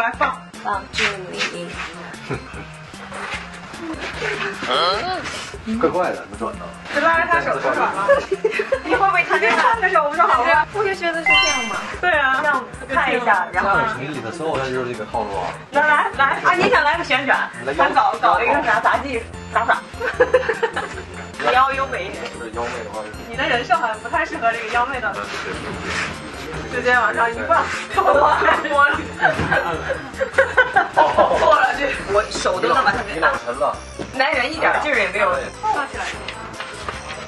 来放。放助理。怪怪的，怎么转呢？就拉着他手就转了。你会不会看见他的手不就好了？我就觉得是这样吗，对啊，这样看一下，然后下个情侣的所有人就是这个套路啊。来来来啊！你想来个旋转，咱搞搞一个啥杂技打法？腰优美一点。就是妖媚的话，你的人设好像不太适合这个妖媚的，直接往上一放，我还摸手都能把它你给打，沉了，男人一点劲儿也没有，放起来，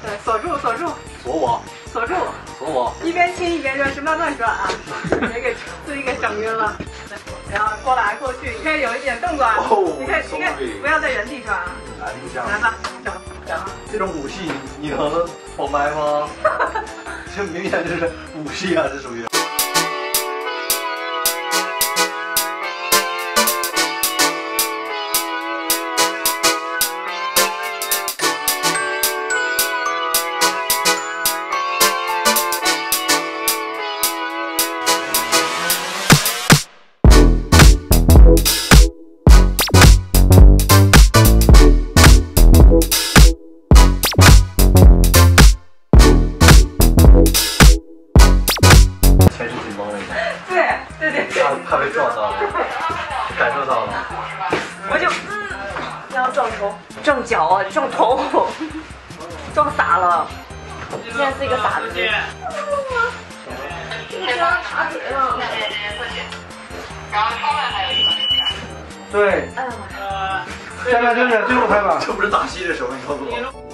对，锁住锁住锁我，锁住，锁我。一边亲一边转，是慢慢转啊，别给自己给整晕了。然后过来过去，你可以有一点动作啊，你可以你可以不要在原地转啊，来，就这样。来吧，整整。这种武器你能封麦吗？这明显就是武器啊，这属于。怕怕被撞到了，感受到了。我就嗯，要撞头，撞脚啊，撞头，撞傻了。现在是一个傻子。对，哎呀妈呀，下面就是最后拍吧。这不是打戏的时候，你告诉我。